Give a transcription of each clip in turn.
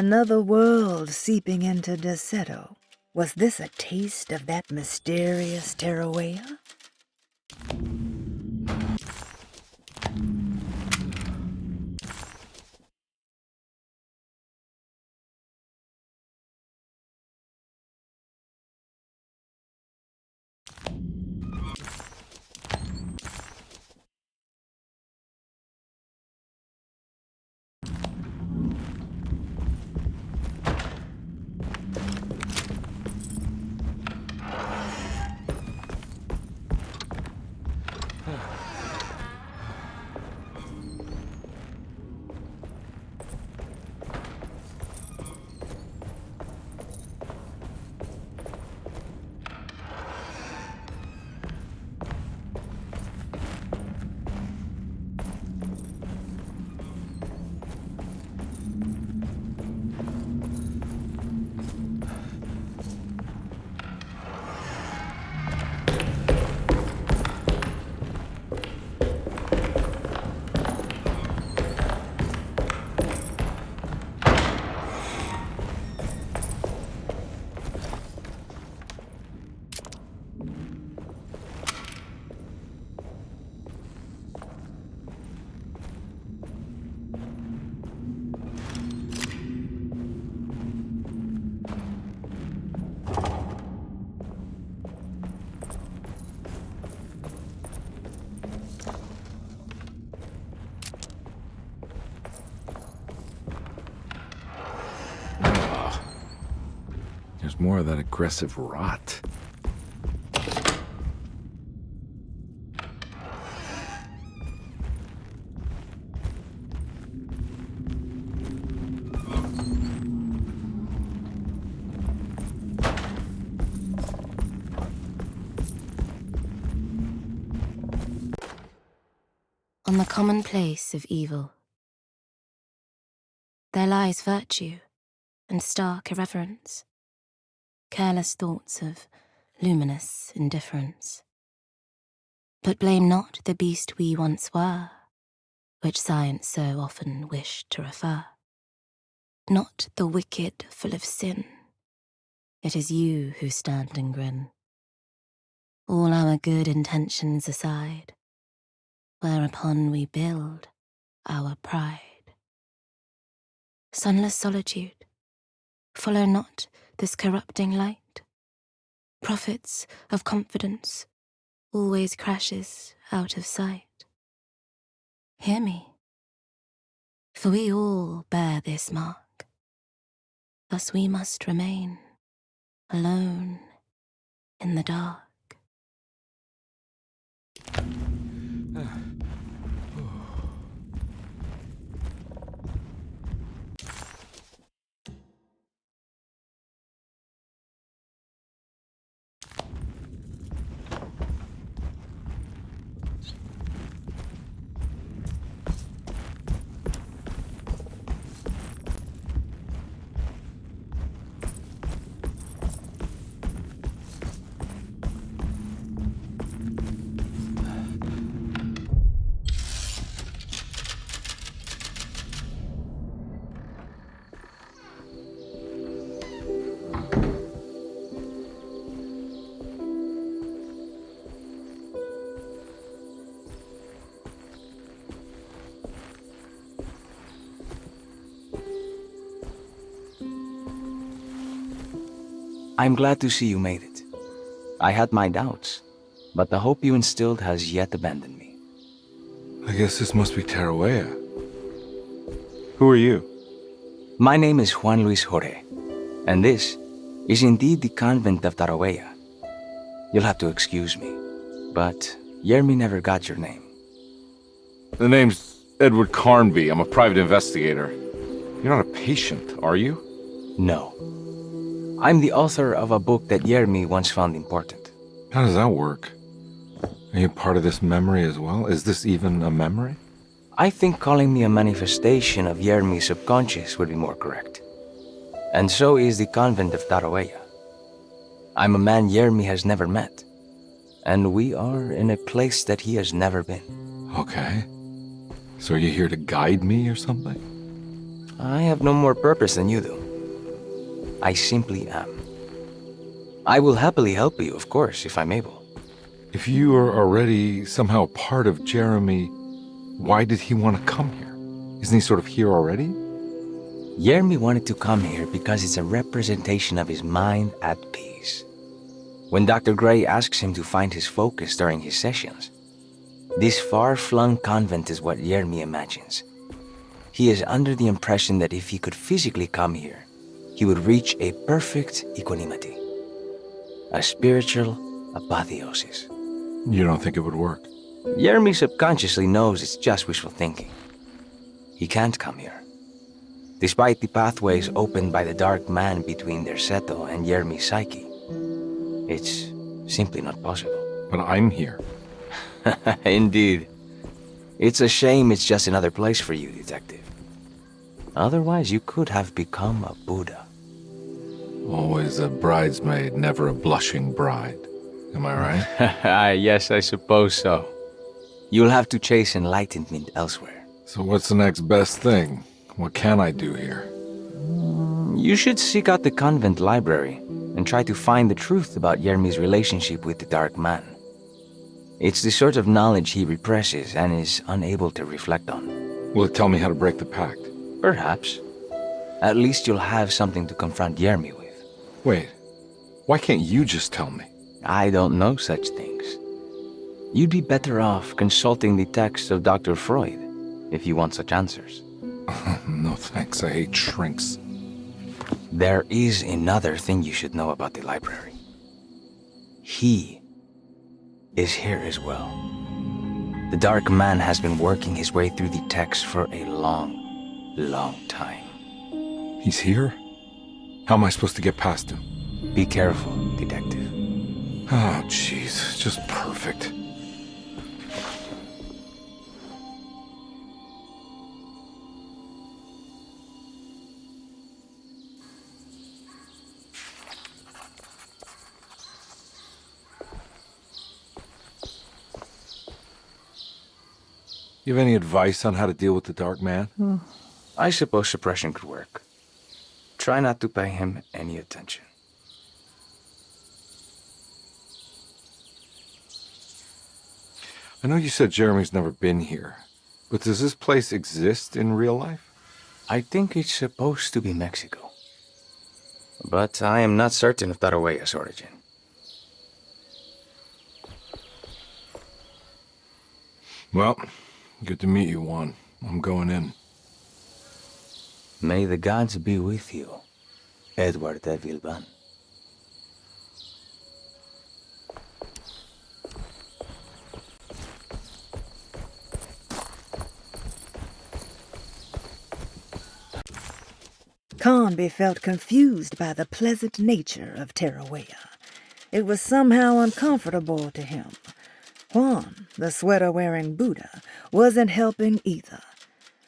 Another world seeping into Derceto. Was this a taste of that mysterious Terrawea? More of that aggressive rot. On the commonplace of evil, there lies virtue and stark irreverence, careless thoughts of luminous indifference. But blame not the beast we once were, which science so often wished to refer. Not the wicked full of sin, it is you who stand and grin. All our good intentions aside, whereupon we build our pride. Sunless solitude, follow not this corrupting light. Prophets of confidence always crashes out of sight. Hear me, for we all bear this mark. Thus we must remain alone in the dark. I'm glad to see you made it. I had my doubts, but the hope you instilled has yet abandoned me. I guess this must be Tarawea. Who are you? My name is Juan Luis Jorge, and this is indeed the convent of Tarawea. You'll have to excuse me, but Yermi never got your name. The name's Edward Carnby. I'm a private investigator. You're not a patient, are you? No. I'm the author of a book that Yermi once found important. How does that work? Are you part of this memory as well? Is this even a memory? I think calling me a manifestation of Yermi's subconscious would be more correct. And so is the convent of Tarawea. I'm a man Yermi has never met, and we are in a place that he has never been. Okay. So are you here to guide me or something? I have no more purpose than you do. I simply am. I will happily help you, of course, if I'm able. If you are already somehow part of Jeremy, why did he want to come here? Isn't he sort of here already? Jeremy wanted to come here because it's a representation of his mind at peace. When Dr. Gray asks him to find his focus during his sessions, this far-flung convent is what Jeremy imagines. He is under the impression that if he could physically come here, he would reach a perfect equanimity, a spiritual apotheosis. You don't think it would work? Jeremy subconsciously knows it's just wishful thinking. He can't come here. Despite the pathways opened by the dark man between Derceto and Jeremy's psyche, it's simply not possible. But I'm here. Indeed. It's a shame it's just another place for you, Detective. Otherwise, you could have become a Buddha. Always a bridesmaid, never a blushing bride. Am I right? Ah, yes, I suppose so. You'll have to chase enlightenment elsewhere. so what's the next best thing? What can I do here? Mm, you should seek out the convent library and try to find the truth about Yermi's relationship with the Dark Man. It's the sort of knowledge he represses and is unable to reflect on. Will it tell me how to break the pact? Perhaps. At least you'll have something to confront Yermi with. Wait, why can't you just tell me? I don't know such things. You'd be better off consulting the texts of Dr. Freud if you want such answers. No thanks, I hate shrinks. There is another thing you should know about the library. He is here as well. The Dark Man has been working his way through the text for a long, long time. He's here? How am I supposed to get past him? Be careful, Detective. Oh, jeez, just perfect. You have any advice on how to deal with the Dark Man? Hmm. I suppose suppression could work. Try not to pay him any attention. I know you said Jeremy's never been here, but does this place exist in real life? I think it's supposed to be Mexico. But I am not certain of Tarahueya's origin. Well, good to meet you, Juan. I'm going in. May the gods be with you, Edward de Vilban. Carnby felt confused by the pleasant nature of Tarahuea. It was somehow uncomfortable to him. Juan, the sweater-wearing Buddha, wasn't helping either.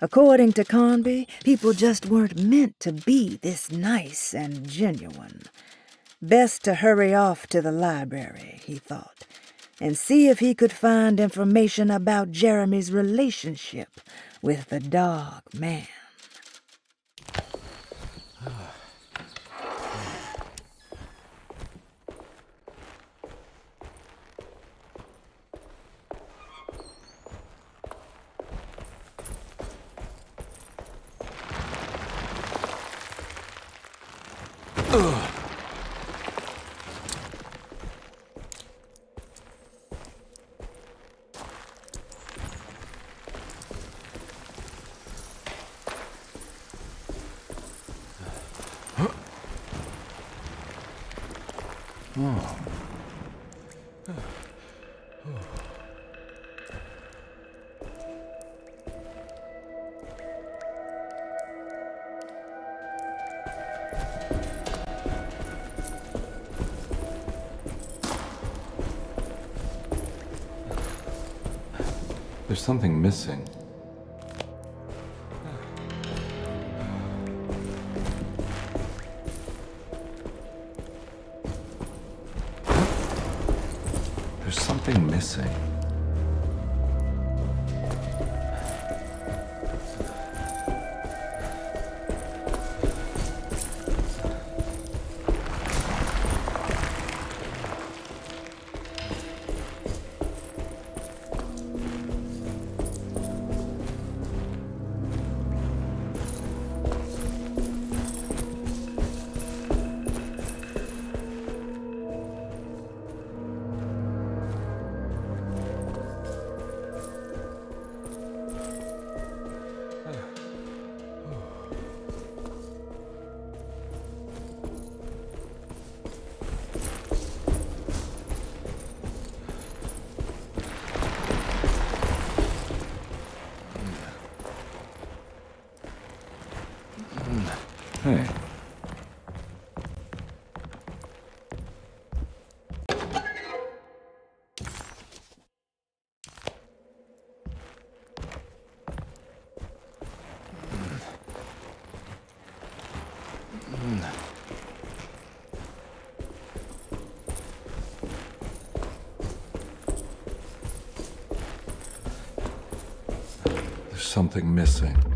According to Carnby, people just weren't meant to be this nice and genuine. Best to hurry off to the library, he thought, and see if he could find information about Jeremy's relationship with the Dark Man. There's something missing. There's something missing. Something missing.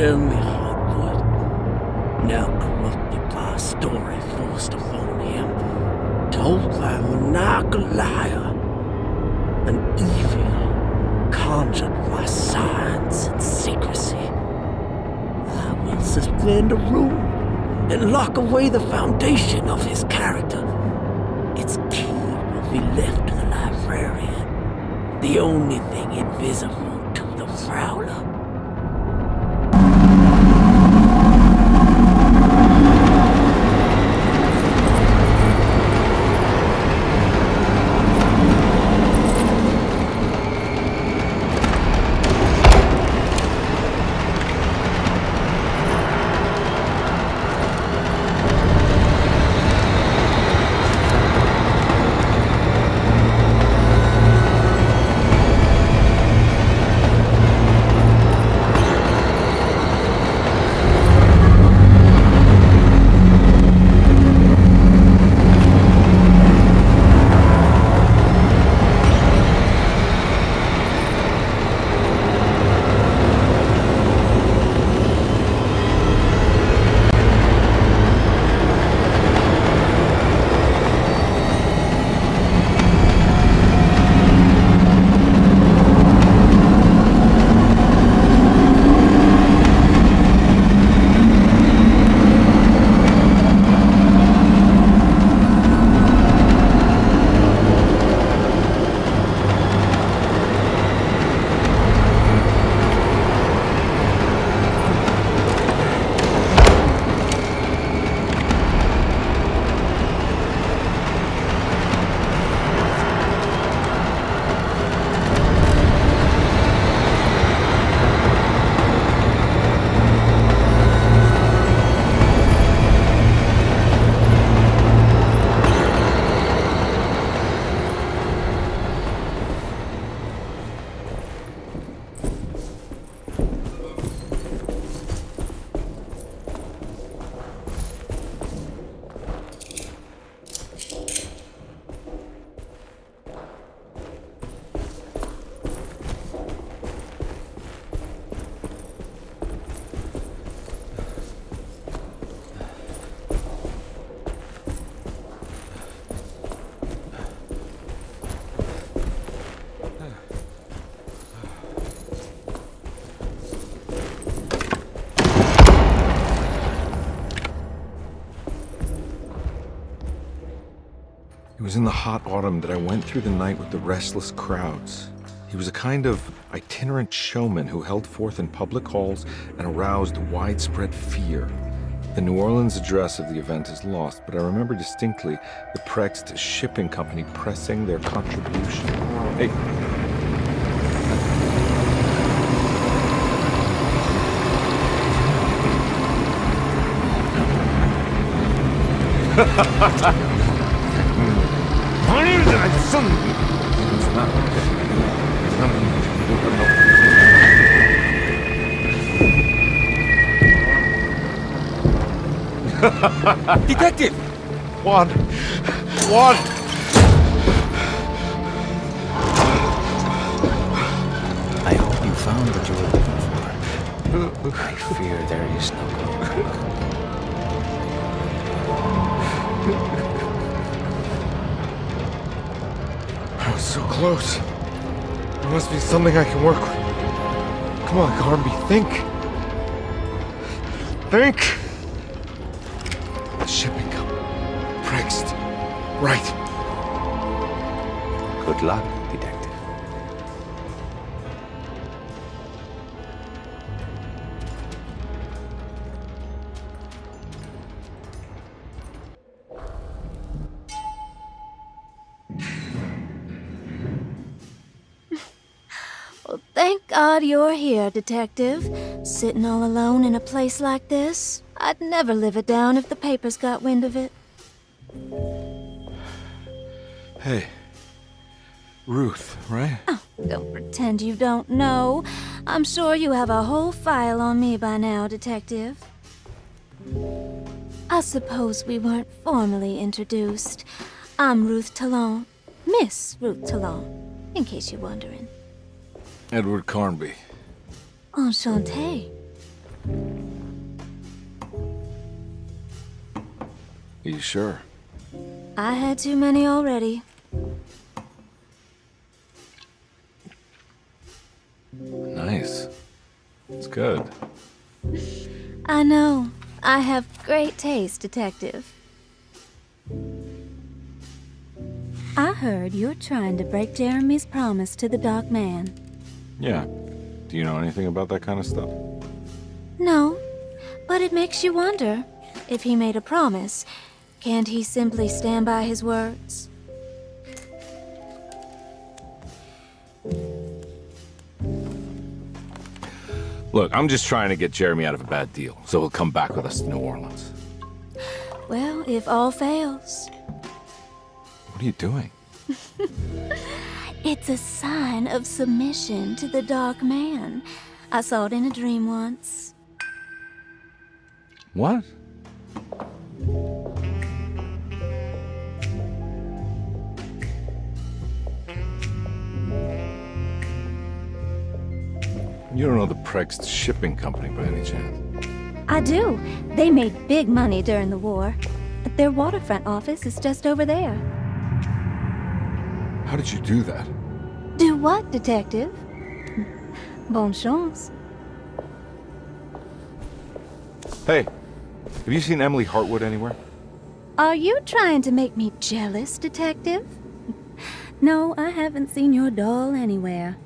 Jeremy Hartwood. Now a story forced upon him, told by a maniacal liar. An evil conjured by science and secrecy. I will suspend a rule and lock away the foundation of his character. Its key will be left to the librarian, the only thing invisible It was in the hot autumn that I went through the night with the restless crowds. He was a kind of itinerant showman who held forth in public halls and aroused widespread fear. The New Orleans address of the event is lost, but I remember distinctly the Prext Shipping Company pressing their contribution. Hey, Detective! Juan! Juan! I hope you found what you were looking for. I fear there is no going back. Was so close. There must be something I can work with. Come on, Carnby, think. Think! The shipping company. Prext. Right. Good luck, thank God you're here, Detective. Sitting all alone in a place like this? I'd never live it down if the papers got wind of it. Hey. Ruth, right? Oh, Don't pretend you don't know. I'm sure you have a whole file on me by now, Detective. I suppose we weren't formally introduced. I'm Ruth Talon. Miss Ruth Talon, in case you're wondering. Edward Carnby. Enchanté. You sure? I had too many already. Nice. It's good. I know. I have great taste, Detective. I heard you're trying to break Jeremy's promise to the Dark Man. Yeah. Do you know anything about that kind of stuff? No, but it makes you wonder. If he made a promise, can't he simply stand by his words? Look, I'm just trying to get Jeremy out of a bad deal, so he'll come back with us to New Orleans. Well, if all fails, What are you doing? it's a sign of submission to the Dark Man. I saw it in a dream once. What? You don't know the Prext Shipping Company by any chance? I do. They made big money during the war. Their waterfront office is just over there. How did you do that? Do what, Detective? Bon chance. Hey, have you seen Emily Hartwood anywhere? Are you trying to make me jealous, Detective? No, I haven't seen your doll anywhere.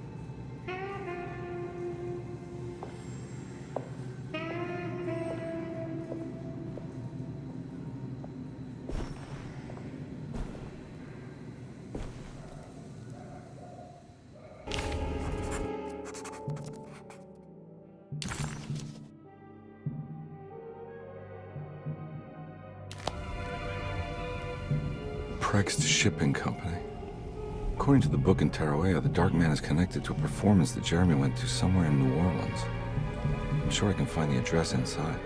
According to the book in Tarawea, the Dark Man is connected to a performance that Jeremy went to somewhere in New Orleans. I'm sure I can find the address inside.